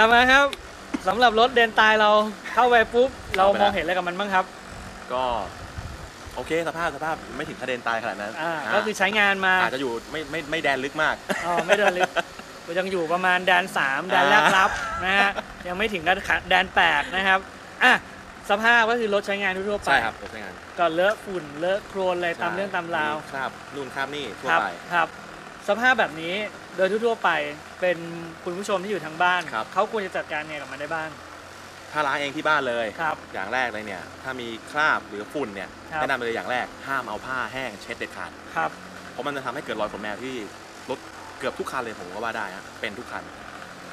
กลับมาครับสำหรับรถเดนตายเราเข้าไปปุ๊บ เราเข้าไปมองแล้วเห็นอะไรกับมันบ้างครับ ก็โอเคสภาพสภาพไม่ถึงคดีนตายขนาดนั้นอ่าอ่าก็คือใช้งานมาอาจจะอยู่ไม่ไม่ไม่แดนลึกมากอ๋อไม่เดินลึกก็ยังอยู่ประมาณแดน3แดนแรกรับนะฮะยังไม่ถึงกับแดน8นะครับอะสภาพก็คือรถใช้งานทั่วๆไปใช่ครับรถใช้งานก็เลอะฝุ่นเลอะโครนอะไรตามเรื่องตามราวคราบนู่นคราบนี่ทั่วครับไปครับ สภาพแบบนี้โดยทั่วๆไปเป็นคุณผู้ชมที่อยู่ทางบ้านครับ เขาควรจะจัดการไงกับมันได้บ้าง ถ้าล้างเองที่บ้านเลยครับอย่างแรกเลยเนี่ย ถ้ามีคราบหรือฝุ่นเนี่ยครับ แนะนำเลยอย่างแรกห้ามเอาผ้าแห้งเช็ดเด็ดขาดครับ เพราะมันจะทำให้เกิดรอยขนแมวที่รถเกือบทุกคันเลยผมก็ว่าได้ฮะเป็นทุกคัน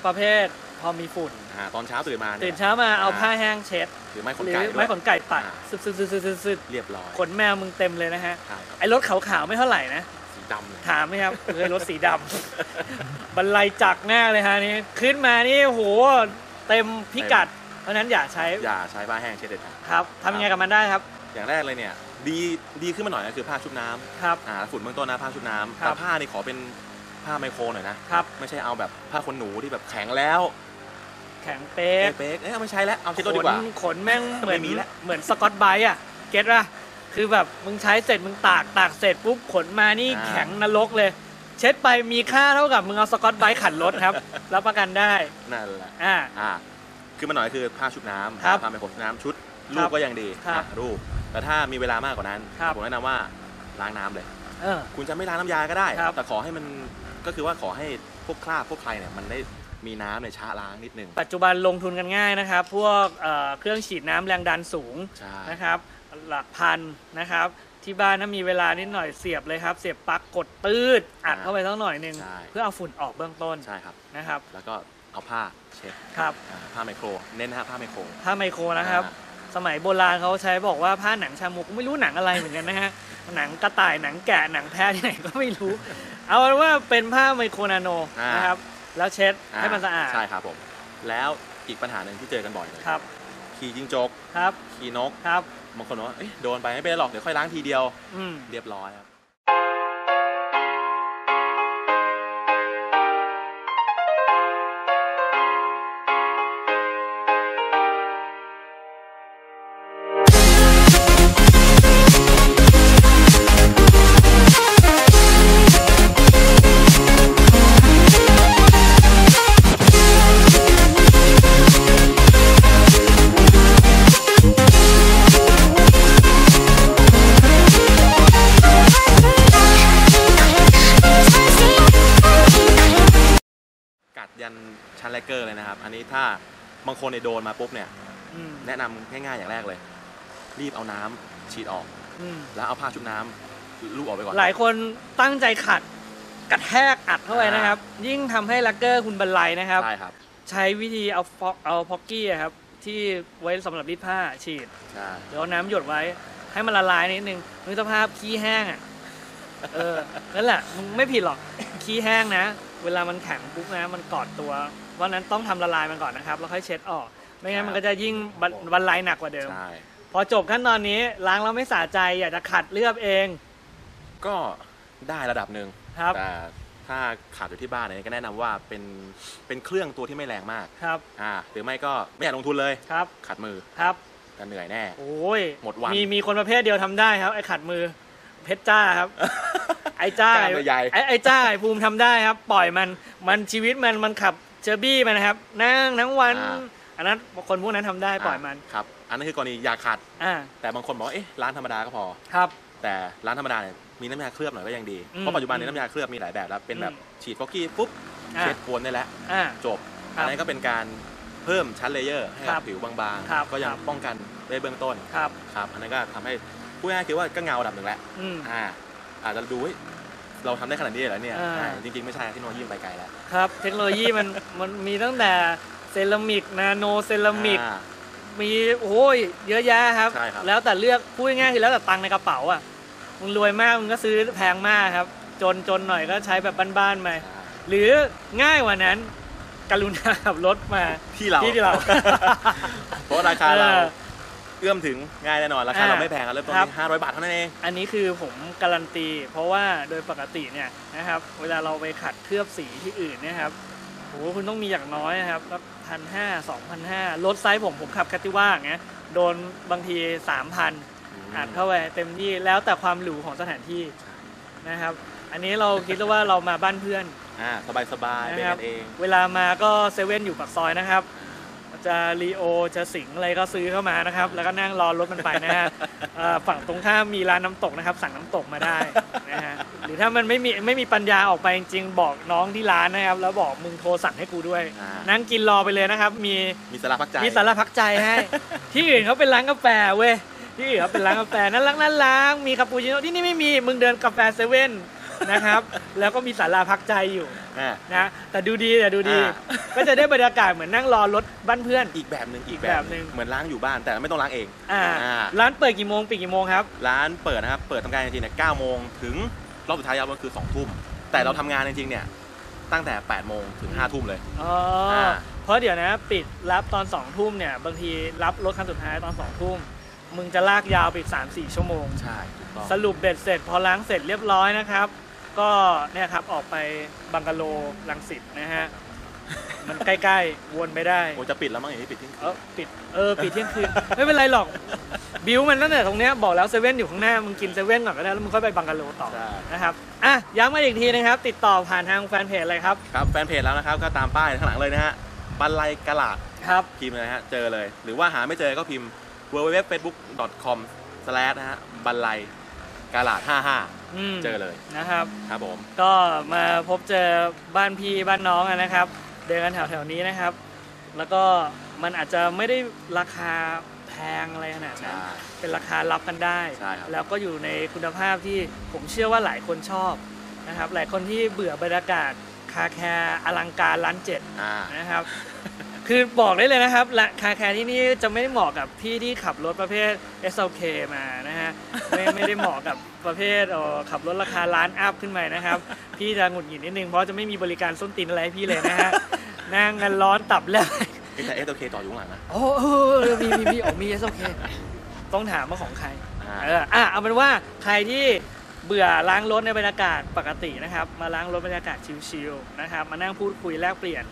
ประเภทพอมีฝุ่นอ่าตอนเช้าตื่นมาตื่เนี่ยนเช้ามาเอาผ้าแห้งเช็ดหรือไม่ขนหรือไก่ด้วย ไม้ขนไก่ปัดอ่าซึบซึบซึบซึบซึบซึบเรียบร้อยขนแมวมึงเต็มเลยนะฮะ ใช่ครับ ไอ้รถขาวๆไม่เท่าไหร่นะสี ดำเลยถามไหมครับเคยรถสีดำบรรลัยจักรแน่เลยฮะนี่ขึ้นมานี่โหเต็มพิกัด เพราะฉะนั้นอย่าใช้อย่าใช้ผ้าแห้งเช็ดเด็ดขาดครับทำยังไงกับมันได้ครับ อย่างแรกเลยเนี่ยดีดีขึ้นมาหน่อยก็คือผ้าชุบน้ำครับอ่าฝุ่นเบื้องต้นนะผ้าชุบน้ำครับแต่ผ้านี่ขอเป็นผ้าไมโครหน่อยนะครับไม่ใช่เอาแบบผ้าขนหนูที่แบบแข็งแล้วแข็งเป๊กเป๊กๆเอ๊ะเอาไม่ใช้แล้วเอาเช็ดรถดีกว่าขนขนแม่งเหมือนไม่มีแล้วเหมือนสกอตไบรท์อะเก็ตป่ะ คือแบบมึงใช้เสร็จมึงตากตากเสร็จปุ๊บขนมานี่แข็งนรกเลย เช็ดไปมีค่าเท่ากับมึงเอาสกอตไบรท์ขันรถครับ รับประกันได้นั่นแหละ อ่า อ่า คือมันหน่อยคือผ้าชุบน้ำครับผ้าไมโครชุบน้ำชุดครูรัปบก็ยังดีครับอะรูป แต่ถ้ามีเวลามากกว่านั้น ครับ ผมแนะนำว่าล้างน้ำเลย เออ คุณจะไม่ล้างน้ำยาก็ได้ ครับ แต่ขอให้มันก็คือว่าขอให้พวกคราบพวกใครเนี่ยมันได้มีน้ำในยชะล้างนิดนึงปัจจุบันลงทุนกันง่ายนะครับ พวกเอ่อเครื่องฉีดน้ำแรงดันสูงใช่ นะครับ หลักพันนะครับ ที่บ้านถ้ามีเวลานิดหน่อยเสียบเลยครับ เสียบปลั๊กกดตืดอัดเข้าไปสักหน่อยหนึ่งใช่ เพื่อเอาฝุ่นออกเบื้องต้นใช่ครับ นะครับ แล้วก็เอาผ้าเช็ดครับ อ่าผ้าไมโคร เน้นนะฮะผ้าไมโครผ้าไมโครนะครับ อ่าสมัยโบราณเขาใช้บอกว่าผ้าหนังชามุกไม่รู้หนังอะไรเหมือนกันนะฮะ หนังกระต่ายหนังแกะหนังแพะที่ไหนก็ไม่รู้ เอาเป็นว่าเป็นผ้าไมโครนาโนอ่านนะครับ แล้วเช็ดให้มันสะอาด ใช่ครับผม แล้วอีกปัญหาหนึ่งที่เจอกันบ่อยเลยครับ ขี่จิงจกครับ ขี่นกครับบางคนบอกว่าเอ้ยโดนไปไม่เป็นไรหรอกเดี๋ยวค่อยล้างทีเดียวอืม เรียบร้อยครับ ชั้นแรกเกอร์เลยนะครับ อันนี้ถ้าบางคนเนี่ยโดนมาปุ๊บเนี่ย อืมแนะนำง่ายๆอย่างแรกเลย รีบเอาน้ำฉีดออก อืมแล้วเอาผ้าชุบน้ำลูบออกไปก่อน หลายคนตั้งใจขัดกระแทกอัดเข้าไปนะครับ ยิ่งทำให้ลักเกอร์คุณบรรลัยนะครับ ใช่ครับใช้วิธีเอาฟอกเอาพ็อกกี้อะครับ ที่ไว้สำหรับรีดผ้าฉีด ใช่เดี๋ยวเอาน้ำหยดไว้ให้มันละลายนิดนึงนึกสภาพขี้แห้งอะ เออ นั่นแหละมึงไม่ผิดหรอก ขี้แห้งนะ เวลามันแข็งปุ๊บนะ มันกอดตัว วันนั้นต้องทำละลายมันก่อนนะครับแล้วค่อยเช็ดออก ไม่งั้นมันก็จะยิ่งบรรบรรลัยหนักกว่าเดิม ใช่ พอจบขั้นตอนนี้ล้างแล้วไม่สะใจอยากจะขัดเลือบเอง ก็ได้ระดับหนึ่งครับ แต่ถ้าขาดอยู่ที่บ้านเนี่ยก็แนะนำว่าเป็นเป็นเครื่องตัวที่ไม่แรงมากครับอ่าหรือไม่ก็ไม่อยากลงทุนเลยครับขัดมือครับ ก็เหนื่อยแน่ โอ้ยหมดวัน มีมีคนประเภทเดียวทำได้ครับ ไอ้ขัดมือ เพชรจ้าครับ ไอ้จ้ากล้ามใหญ่ ไอ้ไอ้จ้าไอ้ภูมิทำได้ครับ ปล่อยมันมันชีวิตมันมันขับ เชอร์บี้มันนะครับ นั่งทั้งวันอันนั้นคนพวกนั้นทำได้ปล่อยมัน ครับ อันนั้นคือกรณีอยากขัด อ่า แต่บางคนบอกว่าเอ๊ะร้านธรรมดาก็พอ ครับ แต่ร้านธรรมดาเนี่ยมีน้ำยาเคลือบหน่อยก็ยังดี อืมเพราะปัจจุบันนี้น้ำยาเคลือบมีหลายแบบแล้ว เป็นแบบอืม ฉีดฟอกกี้ปุ๊บอ่าเช็ดกวนได้แล้ว อ่า จบ ครับอันนั้นก็เป็นการเพิ่มชั้นเลเยอร์ให้ครักับบผิวบางครับๆ ก็ยังครับ ป้องกันได้เบื้องต้น ครับ ครับ อันนั้นก็ทำให้พูดง่ายๆคือว่าก็เงาระดับหนึ่งแล้ว อืม อ่าอาจจะดูเฮ้ย เราทำได้ขนาดนี้เลยเหรอเนี่ยอ่า อ่าจริงๆไม่ใช่เทคโนโลยีมันไปไกลแล้วครับ เทคโนโลยีมันมันมีตั้งแต่เซรามิกนาโนเซรามิก อ่า มีโอ้ยเยอะแยะครับ ใช่ครับ แล้วแต่เลือกพูดง่ายๆคือแล้วแต่ตังค์ในกระเป๋าอะมึงรวยมากมึงก็ซื้อแพงมากครับ จนจนหน่อยก็ใช้แบบบ้านๆไปใช่หรือง่ายกว่านั้น กรุณาขับรถมาที่เราที่เรา เพราะราคาเรา เออ เอื้อมถึงง่ายแน่นอนราคาอ่าเราไม่แพงอะเริ่มต้นครับ ที่500 บาทเท่านั้นเอง อันนี้คือผมการันตี เพราะว่าโดยปกติเนี่ยนะครับเวลาเราไปขัดเคลือบสีที่อื่นเนะครับโอ้โหคุณต้องมีอย่างน้อยนะครับสักพันห้าสองพันห้ารถไซส์ผมผมขับแคติว่าอย่างเงี้ยโดนบางทีสามพันอัดเข้าไปเต็มที่แล้วแต่ความหรูของสถานที่นะครับ อันนี้เราคิดว่าเรามาบ้านเพื่อน อ่าสบายสบายๆเป็นนะครับกันเอง เวลามาก็เซเว่นอยู่ปากซอยนะครับ จะรีโอจะสิงห์อะไรก็ซื้อเข้ามานะครับ แล้วก็นั่งรอรถมันไปนะฮะเอ่อฝั่งตรงข้ามมีร้านน้ำตกนะครับ สั่งน้ำตกมาได้นะฮะหรือถ้ามันไม่มีไม่มีปัญญาออกไปจริงๆบอกน้องที่ร้านนะครับ แล้วบอกมึงโทรสั่งให้กูด้วยอ่านั่งกินรอไปเลยนะครับ มีมีสาระพักใจมีสาระพักใจให้ที่อื่นเขาเป็นร้านกาแฟเว้ยที่อื่นเขาเป็นร้านกาแฟน่ารักน่ารักมีคาปูชิโน่ที่นี่ไม่มีมึงเดินกาแฟเซเว่น นะครับ แล้วก็มีสาราพักใจอยู่อ่า นะแต่ดูดีแต่ดูดี อ่า ก็จะได้บรรยากาศเหมือนนั่งรอรถบ้านเพื่อน อีกแบบหนึ่งอีกแบบหหนึ่นึ่งงเหมือนล้างอยู่บ้านแต่ไม่ต้องล้างเองอ่า อ่าร้านเปิดกี่โมงปิดกี่โมงครับ ร้านเปิดนะครับ เปิดทำการจริงๆเนี่ย9โมงถึงรอบสุดท้ายยาวก็คือ2ทุ่มแต่เราทำงานจริงๆเนี่ยตั้งแต่8โมงถึง5ทุ่มเลย อ๋ออา เพราะเดี๋ยวนะปิดรับตอนสองทุ่มเนี่ย บางทีรับรถคันสุดท้ายตอนสองทุ่มมึงจะลากยาวไปอีกสามสี่ชั่วโมง ใช่ถูกต้องสรุปเบ็ดเสร็จ พอล้างเสร็จเรียบร้อยนะครับ ก็เนี่ยครับออกไปบังกะโลรังสิตนะฮะ มันใกล้ๆ วนไปได้ โอ้จะปิดแล้วมั้งอย่างนี้ปิดทิ้งเออปิดเออปิดเที่ยงคืน ไม่เป็นไรหรอก บิวมันตั้งแต่ตรงเนี้ยบอกแล้วเซเว่นอยู่ข้างหน้า มึงกินเซเว่นก่อนก็ได้ แล้วมึงค่อยไปบังกะโลต่อใช่นะครับอะย้ำมาอีกทีนะครับ ติดต่อผ่านทางแฟนเพจอะไรครับ ครับแฟนเพจแล้วนะครับ ก็ตามป้ายข้างหลังเลยนะฮะบันไลกะลาดครับพิมพ์เลยนะฮะเจอเลย หรือว่าหาไม่เจอก็พิมพ์ www.facebook.com นะฮะบันไล กาลาดอืม55 เจอเลยนะครับ ครับผม ก็มาพบเจอบ้านพี่บ้านน้องอะนะครับ เดินกันแถวๆนี้นะครับ แล้วก็มันอาจจะไม่ได้ราคาแพงอะไรขนาดนั้นใช่เป็นราคารับกันได้ใช่ครับแล้วก็อยู่ในคุณภาพที่ผมเชื่อว่าหลายคนชอบนะครับ หลายคนที่เบื่อบรรยากาศ car care อลังการร้านเจ็ดอ่านะครับ คือบอกได้เลยนะครับละ car care ที่นี่จะไม่ได้เหมาะกับพี่ที่ขับรถประเภท SLK มา นะฮะไม่ไม่ได้เหมาะกับประเภทเอ่อขับรถราคาล้าน up ขึ้นมานะครับพี่จะหงุดหงิดนิดนึงเพราะจะไม่มีบริการส้นตีนอะไรให้พี่เลยนะฮะนั่งกันร้อนตับแล้วแต่ SLK จอดอยู่ข้างหลังนะโอ้เออมีมีมีอ๋อมี SLK ต้องถามว่าของใครอ่าเอออะเอาเป็นว่าใครที่เบื่อล้างรถในบรรยากาศปกตินะครับ มาล้างรถบรรยากาศชิลๆนะครับ มานั่งพูดคุยแลกเปลี่ยน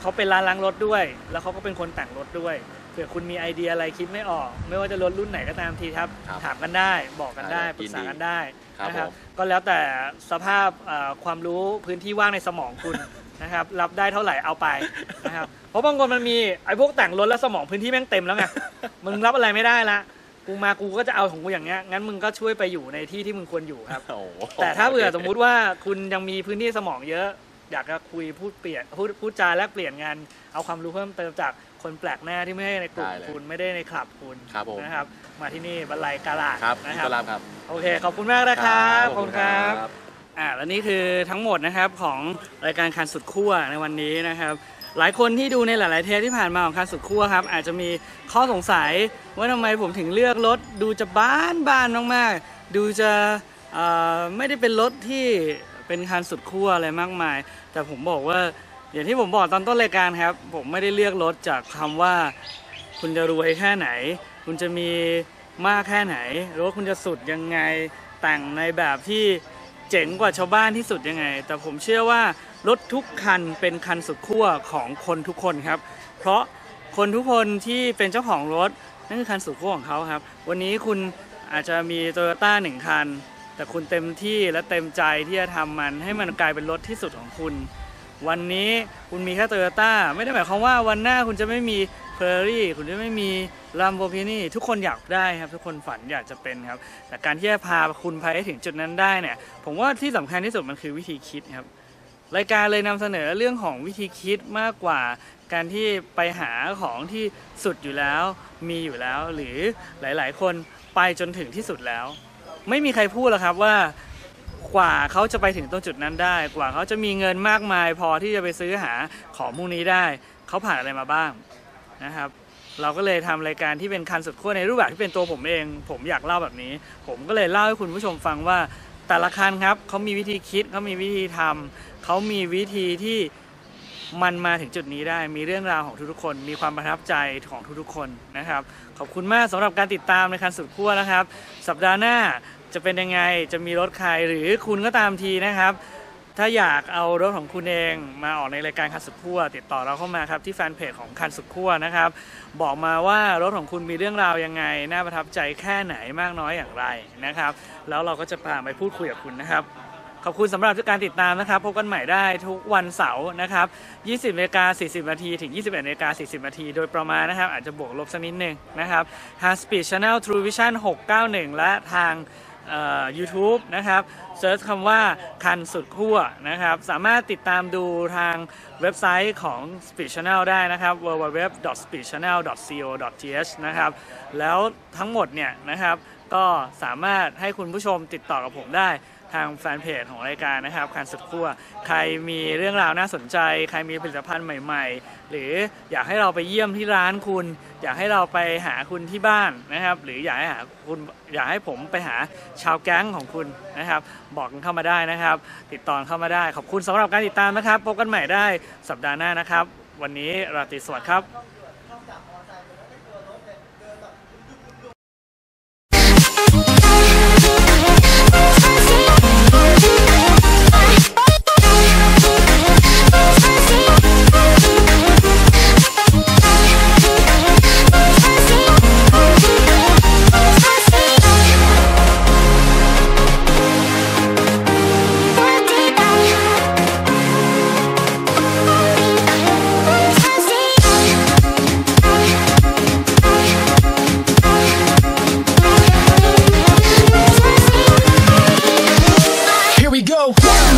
เขาเป็นร้านล้างรถด้วย แล้วเขาก็เป็นคนแต่งรถด้วย เผื่อคุณมีไอเดียอะไรคิดไม่ออก ไม่ว่าจะรถรุ่นไหนก็ตามทีครับ ครับถามกันได้บอกกันได้ได้ปรึกษายินดีกันได้ครับนะครับผม ก็แล้วแต่สภาพเอ่อความรู้พื้นที่ว่างในสมองคุณ นะครับ รับได้เท่าไหร่เอาไปนะครับเพราะบางคนมันมีไอ้พวกแต่งรถแล้วสมองพื้นที่แม่งเต็มแล้วไงมึงรับอะไรไม่ได้ละกูมากูก็จะเอาของกูอย่างเงี้ยงั้นมึงก็ช่วยไปอยู่ในที่ที่มึงควรอยู่ครับ โอ้โหแต่ถ้าเผื่อสมมุติว่าคุณยังมีพื้นที่สมองเยอะ อยากจะคุยพูดเปลี่ยนพูดพูดจาแลกเปลี่ยนงาน เอาความรู้เพิ่มเติมจาก คนแปลกหน้าที่ไม่ได้ในกลุ่มได้เลยคุณไม่ได้ในคลับคุณครับผม นะครับ มาที่นี่บันไลกาลาดครับนะคต้รัอบนรับครับโอเค ขอบคุณมากนะครับขอบคุณครับ อ่าแล้วนี่คือทั้งหมดนะครับของรายการคันสุดขั้วในวันนี้นะครับ หลายคนที่ดูในหลาย ๆ เทปที่ผ่านมาของคันสุดขั้วครับอาจจะมีข้อสงสัยว่าทำไมผมถึงเลือกรถดูจะบ้านบ้านมาก ๆ ดูจะเอ่อไม่ได้เป็นรถที่เป็นคันสุดขั้วอะไรมากมาย แต่ผมบอกว่า อย่างที่ผมบอกตอนต้นรายการครับ ผมไม่ได้เลือกรถจากคำว่าคุณจะรวยแค่ไหน คุณจะมีมากแค่ไหน หรือว่าคุณจะสุดยังไงแต่งในแบบที่เจ๋งกว่าชาวบ้านที่สุดยังไง แต่ผมเชื่อว่ารถทุกคันเป็นคันสุดขั้วของคนทุกคนครับ เพราะคนทุกคนที่เป็นเจ้าของรถนั่นคือคันสุดขั้วของเขาครับ วันนี้คุณอาจจะมีโตโยต้าหนึ่งคัน แต่คุณเต็มที่และเต็มใจที่จะทำมันให้มันกลายเป็นรถที่สุดของคุณ วันนี้คุณมีแค่โตโยต้าไม่ได้หมายความว่าวันหน้าคุณจะไม่มีเฟอร์รี่คุณจะไม่มีลัมโบกินีทุกคนอยากได้ครับ ทุกคนฝันอยากจะเป็นครับ แต่การที่จะพาคุณไปถึงจุดนั้นได้เนี่ย ผมว่าที่สำคัญที่สุดมันคือวิธีคิดครับ รายการเลยนำเสนอเรื่องของวิธีคิดมากกว่าการที่ไปหาของที่สุดอยู่แล้ว มีอยู่แล้ว หรือหลาย ๆ คนไปจนถึงที่สุดแล้ว ไม่มีใครพูดหรอกครับว่า กว่าเขาจะไปถึงตรงจุดนั้นได้ กว่าเขาจะมีเงินมากมาย พอที่จะไปซื้อหาของพวกนี้ได้ เขาผ่านอะไรมาบ้างนะครับ เราก็เลยทำรายการที่เป็นคันสุดขั้วในรูปแบบที่เป็นตัวผมเอง ผมอยากเล่าแบบนี้ ผมก็เลยเล่าให้คุณผู้ชมฟังว่าแต่ละคันครับเขามีวิธีคิดเขามีวิธีทำเขามีวิธีที่มันมาถึงจุดนี้ได้มีเรื่องราวของทุกๆคน มีความประทับใจของทุกๆคนนะครับ ขอบคุณมากสำหรับการติดตามในคันสุดขั้วนะครับ สัปดาห์หน้า จะเป็นยังไงจะมีรถใครหรือคุณก็ตามทีนะครับ ถ้าอยากเอารถของคุณเองมาออกในรายการคันสุดขั้วติดต่อเราเข้ามาครับที่แฟนเพจของคันสุดขั้วนะครับ บอกมาว่ารถของคุณมีเรื่องราวยังไง น่าประทับใจแค่ไหนมากน้อยอย่างไรนะครับ แล้วเราก็จะพาไปพูดคุยกับคุณนะครับขอบคุณสำหรับทุกการติดตามนะครับ พบกันใหม่ได้ทุกวันเสาร์นะครับ 20นาฬิกา40 นาทีถึง 21นาฬิกา40 นาทีโดยประมาณนะครับ อาจจะบวกลบสักนิดหนึ่งนะครับทาง Speed Channel True Vision 691 และทาง ยูทูบนะครับ search คำว่าคันสุดขั้วนะครับ สามารถติดตามดูทางเว็บไซต์ของ Speed Channel ได้นะครับ www.speedchannel.co.th นะครับ แล้วทั้งหมดเนี่ยนะครับ ก็สามารถให้คุณผู้ชมติดต่อกับผมได้ ทางแฟนเพจของรายการนะครับคันสุดขั้วใครมีเรื่องราวน่าสนใจ ใครมีผลิตภัณฑ์ใหม่ ๆ หรืออยากให้เราไปเยี่ยมที่ร้านคุณ อยากให้เราไปหาคุณที่บ้านนะครับ หรืออยากให้หาคุณอยากให้ผมไปหาชาวแก๊งของคุณนะครับ บอกกันเข้ามาได้นะครับ ติดต่อเข้ามาได้ขอบคุณสำหรับการติดตามนะครับพบกันใหม่ได้สัปดาห์หน้านะครับ วันนี้ราตรีสวัสดิ์ครับ go.